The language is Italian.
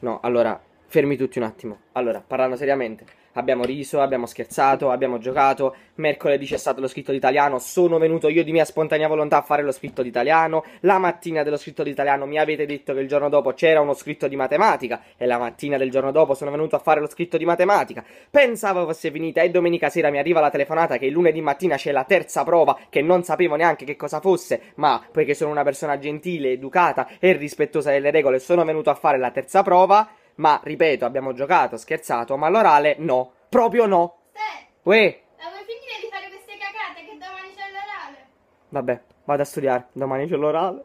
No, allora, fermi tutti un attimo. Allora, parlando seriamente. Abbiamo riso, abbiamo scherzato, abbiamo giocato. Mercoledì c'è stato lo scritto d'italiano. Sono venuto io di mia spontanea volontà a fare lo scritto d'italiano. La mattina dello scritto d'italiano mi avete detto che il giorno dopo c'era uno scritto di matematica. E la mattina del giorno dopo sono venuto a fare lo scritto di matematica. Pensavo fosse finita e domenica sera mi arriva la telefonata che lunedì mattina c'è la terza prova che non sapevo neanche che cosa fosse. Ma poiché sono una persona gentile, educata e rispettosa delle regole, sono venuto a fare la terza prova. Ma, ripeto, abbiamo giocato, scherzato, ma l'orale no. Proprio no. Ste, Uè, la vuoi finire di fare queste cacate che domani c'è l'orale? vabbè, vado a studiare. Domani c'è l'orale.